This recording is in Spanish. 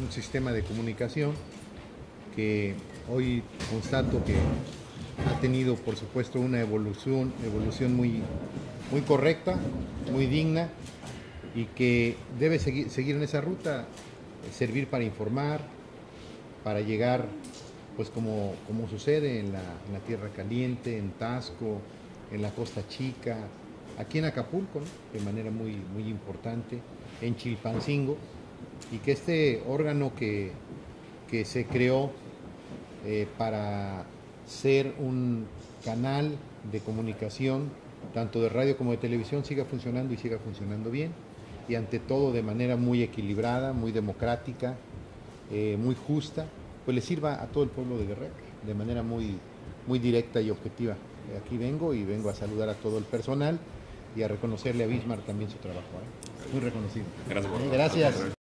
un sistema de comunicación que hoy constato que ha tenido, por supuesto, una evolución, evolución muy, muy correcta, muy digna y que debe seguir, seguir en esa ruta, servir para informar, para llegar, pues como, como sucede en la, Tierra Caliente, en Tasco, en la Costa Chica, aquí en Acapulco, de manera muy, muy importante, en Chilpancingo, y que este órgano que, que se creó eh, para ser un canal de comunicación, tanto de radio como de televisión, siga funcionando y siga funcionando bien, y ante todo de manera muy equilibrada, muy democrática, eh, muy justa, pues le sirva a todo el pueblo de Guerrero, de manera muy, muy directa y objetiva. Aquí vengo y vengo a saludar a todo el personal y a reconocerle a Bismarck también su trabajo. ¿eh? Muy reconocido. Gracias. Gracias.